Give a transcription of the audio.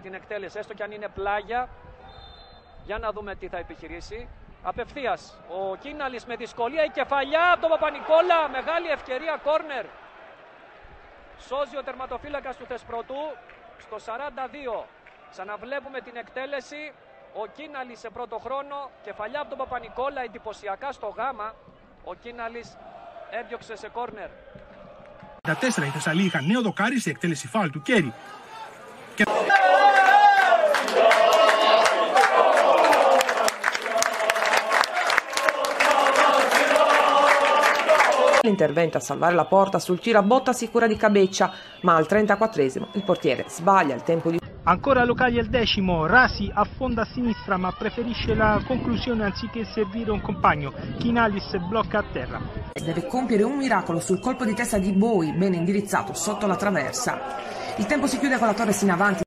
την εκτέλεση, έστω και αν είναι πλάγια. Για να δούμε τι θα επιχειρήσει. Απευθείας ο Κίναλης με δυσκολία η κεφαλιά από τον Παπα-Νικόλα. Μεγάλη ευκαιρία κόρνερ. Σώζει ο τερματοφύλακας του Θεσπρωτού στο 42. Ξαναβλέπουμε την εκτέλεση. Ο Κίναλης σε πρώτο χρόνο. Κεφαλιά από τον Παπα-Νικόλα εντυπωσιακά στο γάμα. Ο Κίναλης έδιωξε σε κόρνερ. Τα τέσσερα οι Θεσσαλοί είχαν νέο δοκάρι σε εκτέλεση φάουλ του Κέρι. L'intervento a salvare la porta sul tiro a botta si cura di Cabeccia, ma al 34esimo il portiere sbaglia il tempo di Ancora locali al decimo, Rasi affonda a sinistra ma preferisce la conclusione anziché servire un compagno. Chinalis blocca a terra. deve compiere un miracolo sul colpo di testa di Boi, ben indirizzato sotto la traversa. Il tempo si chiude con la Torres in avanti.